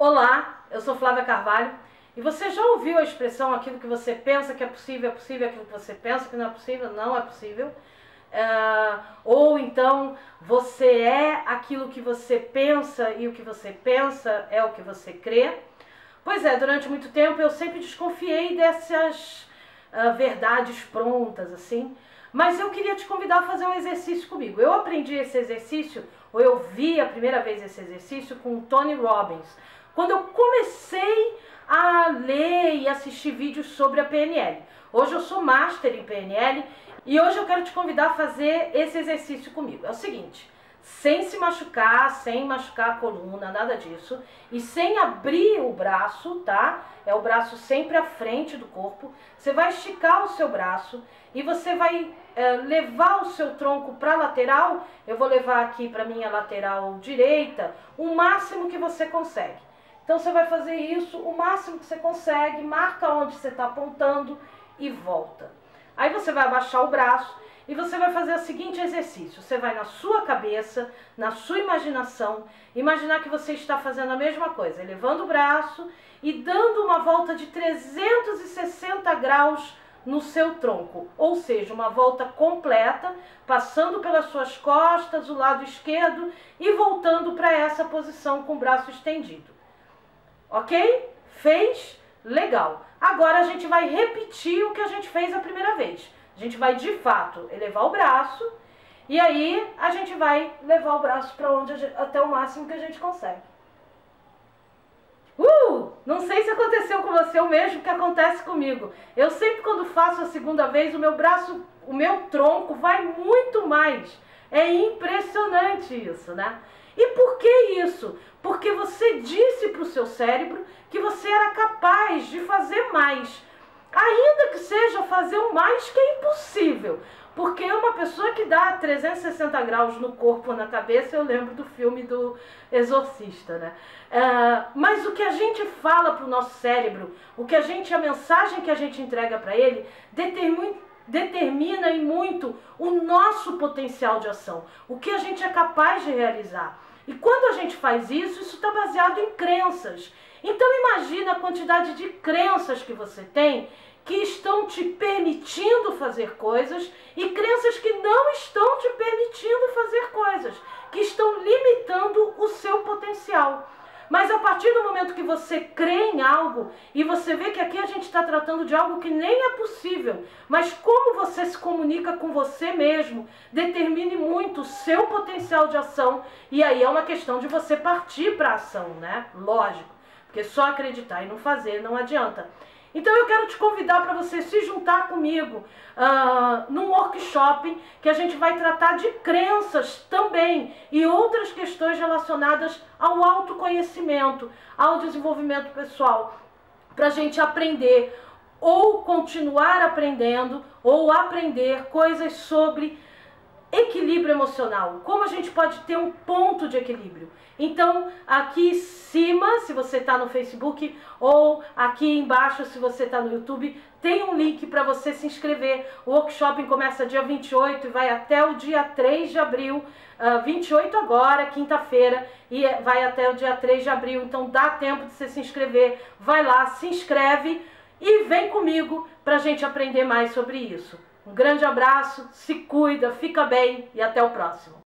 Olá, eu sou Flávia Carvalho e você já ouviu a expressão aquilo que você pensa que é possível, é possível, aquilo que você pensa que não é possível, não é possível? Uh, ou então você é aquilo que você pensa e o que você pensa é o que você crê? Pois é, durante muito tempo eu sempre desconfiei dessas uh, verdades prontas, assim, mas eu queria te convidar a fazer um exercício comigo. Eu aprendi esse exercício, ou eu vi a primeira vez esse exercício com o Tony Robbins quando eu comecei a ler e assistir vídeos sobre a PNL. Hoje eu sou master em PNL e hoje eu quero te convidar a fazer esse exercício comigo. É o seguinte, sem se machucar, sem machucar a coluna, nada disso, e sem abrir o braço, tá? É o braço sempre à frente do corpo. Você vai esticar o seu braço e você vai é, levar o seu tronco para lateral. Eu vou levar aqui para minha lateral direita o máximo que você consegue. Então você vai fazer isso o máximo que você consegue, marca onde você está apontando e volta. Aí você vai abaixar o braço e você vai fazer o seguinte exercício. Você vai na sua cabeça, na sua imaginação, imaginar que você está fazendo a mesma coisa, elevando o braço e dando uma volta de 360 graus no seu tronco, ou seja, uma volta completa, passando pelas suas costas, o lado esquerdo e voltando para essa posição com o braço estendido. Ok? Fez? Legal. Agora a gente vai repetir o que a gente fez a primeira vez. A gente vai de fato elevar o braço e aí a gente vai levar o braço para onde até o máximo que a gente consegue. Uh! Não sei se aconteceu com você o mesmo que acontece comigo. Eu sempre quando faço a segunda vez, o meu braço, o meu tronco vai muito mais. É impressionante isso, né? E por que isso? Porque você disse para o seu cérebro que você era capaz de fazer mais. Ainda que seja fazer o mais que é impossível. Porque uma pessoa que dá 360 graus no corpo ou na cabeça, eu lembro do filme do Exorcista, né? Uh, mas o que a gente fala para o nosso cérebro, o que a gente, a mensagem que a gente entrega para ele, determina, determina em muito o nosso potencial de ação, o que a gente é capaz de realizar. E quando a gente faz isso, isso está baseado em crenças. Então imagina a quantidade de crenças que você tem que estão te permitindo fazer coisas e crenças que não estão te permitindo fazer coisas, que estão limitando o seu potencial. Mas a partir do momento que você crê em algo e você vê que aqui a gente está tratando de algo que nem é possível, mas como você se comunica com você mesmo, determine muito o seu potencial de ação e aí é uma questão de você partir para a ação, né? Lógico, porque só acreditar e não fazer não adianta. Então eu quero te convidar para você se juntar comigo uh, num workshop que a gente vai tratar de crenças também e outras questões relacionadas ao autoconhecimento, ao desenvolvimento pessoal, para a gente aprender ou continuar aprendendo ou aprender coisas sobre equilíbrio emocional, como a gente pode ter um ponto de equilíbrio. Então, aqui em cima, se você está no Facebook, ou aqui embaixo, se você está no YouTube, tem um link para você se inscrever. O workshop começa dia 28 e vai até o dia 3 de abril. Uh, 28 agora, quinta-feira, e vai até o dia 3 de abril. Então, dá tempo de você se inscrever. Vai lá, se inscreve e vem comigo para a gente aprender mais sobre isso. Um grande abraço, se cuida, fica bem e até o próximo.